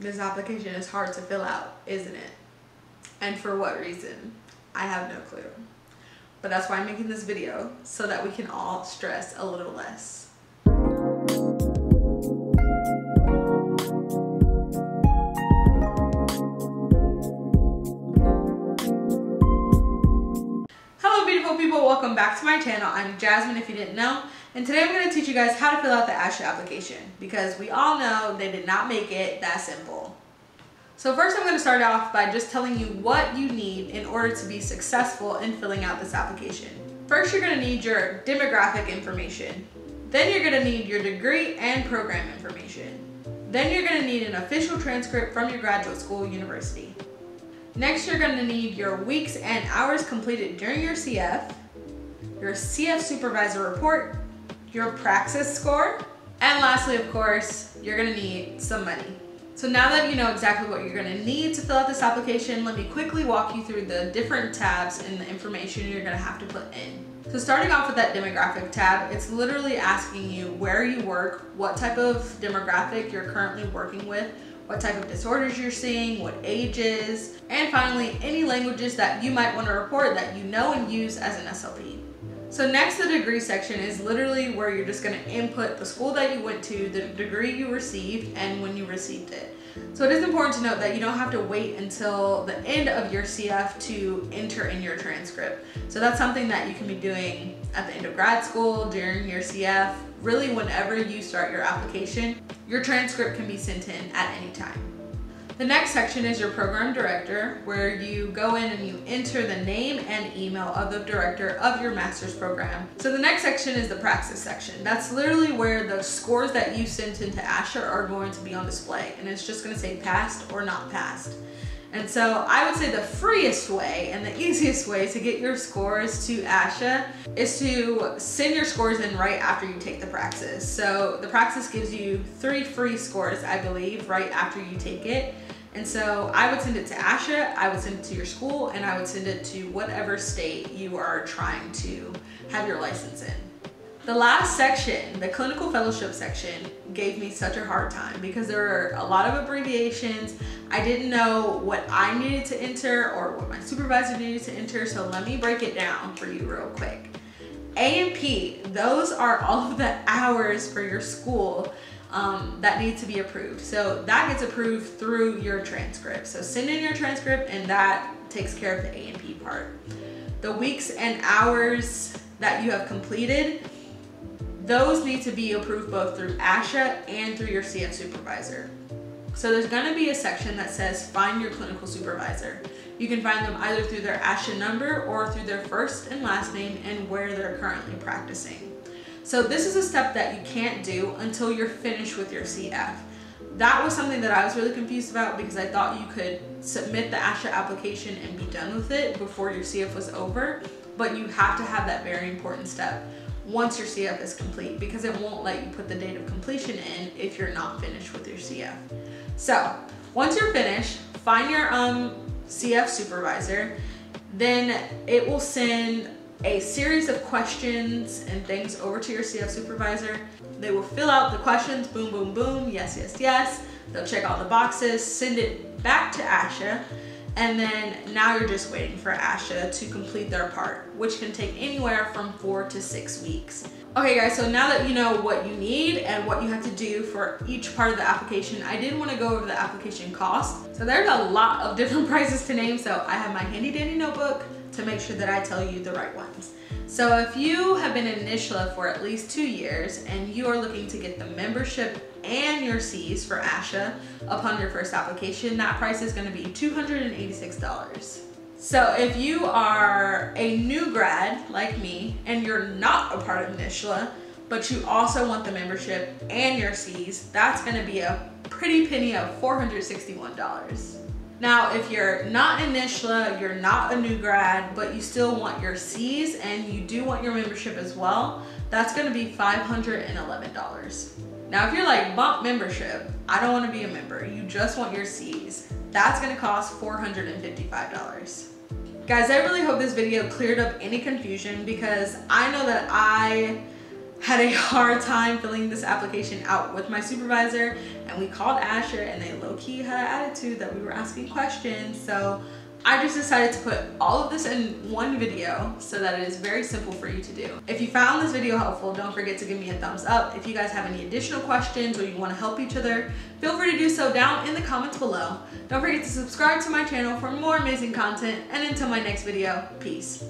This application is hard to fill out, isn't it? And for what reason? I have no clue. But that's why I'm making this video, so that we can all stress a little less. Hello beautiful people, welcome back to my channel. I'm Jasmine if you didn't know. And today I'm going to teach you guys how to fill out the ASHA application because we all know they did not make it that simple. So first I'm going to start off by just telling you what you need in order to be successful in filling out this application. First you're going to need your demographic information. Then you're going to need your degree and program information. Then you're going to need an official transcript from your graduate school university. Next, you're gonna need your weeks and hours completed during your CF, your CF supervisor report, your praxis score, and lastly, of course, you're gonna need some money. So now that you know exactly what you're gonna need to fill out this application, let me quickly walk you through the different tabs and the information you're gonna have to put in. So starting off with that demographic tab, it's literally asking you where you work, what type of demographic you're currently working with, what type of disorders you're seeing, what ages, and finally, any languages that you might want to report that you know and use as an SLP. So next, the degree section is literally where you're just going to input the school that you went to, the degree you received, and when you received it. So it is important to note that you don't have to wait until the end of your CF to enter in your transcript. So that's something that you can be doing at the end of grad school, during your CF, really whenever you start your application, your transcript can be sent in at any time. The next section is your program director, where you go in and you enter the name and email of the director of your master's program. So the next section is the praxis section. That's literally where the scores that you sent into ASHA are going to be on display, and it's just gonna say passed or not passed. And so I would say the freest way and the easiest way to get your scores to ASHA is to send your scores in right after you take the praxis. So the praxis gives you three free scores, I believe, right after you take it. And so I would send it to ASHA, I would send it to your school, and I would send it to whatever state you are trying to have your license in. The last section, the clinical fellowship section, gave me such a hard time because there are a lot of abbreviations. I didn't know what I needed to enter or what my supervisor needed to enter, so let me break it down for you real quick. A and P, those are all of the hours for your school um, that need to be approved. So that gets approved through your transcript. So send in your transcript and that takes care of the A and P part. The weeks and hours that you have completed, those need to be approved both through ASHA and through your CF supervisor. So there's gonna be a section that says find your clinical supervisor. You can find them either through their ASHA number or through their first and last name and where they're currently practicing. So this is a step that you can't do until you're finished with your CF. That was something that I was really confused about because I thought you could submit the ASHA application and be done with it before your CF was over, but you have to have that very important step once your CF is complete because it won't let you put the date of completion in if you're not finished with your CF. So once you're finished, find your um, CF supervisor, then it will send a series of questions and things over to your CF supervisor. They will fill out the questions, boom, boom, boom, yes, yes, yes. They'll check all the boxes, send it back to ASHA, and then now you're just waiting for ASHA to complete their part, which can take anywhere from four to six weeks. Okay guys, so now that you know what you need and what you have to do for each part of the application, I did want to go over the application cost. So there's a lot of different prices to name, so I have my handy dandy notebook to make sure that I tell you the right ones. So if you have been in NSSLHA for at least two years and you are looking to get the membership and your C's for ASHA upon your first application, that price is gonna be $286. So if you are a new grad like me and you're not a part of NSSLHA, but you also want the membership and your C's, that's gonna be a pretty penny of $461. Now, if you're not in NSSLHA, you're not a new grad, but you still want your C's and you do want your membership as well, that's gonna be $511. Now, if you're like, bump membership, I don't wanna be a member, you just want your C's, that's gonna cost $455. Guys, I really hope this video cleared up any confusion because I know that I had a hard time filling this application out with my supervisor and we called ASHA and they low-key had an attitude that we were asking questions. So I just decided to put all of this in one video so that it is very simple for you to do. If you found this video helpful, don't forget to give me a thumbs up. If you guys have any additional questions or you wanna help each other, feel free to do so down in the comments below. Don't forget to subscribe to my channel for more amazing content and until my next video, peace.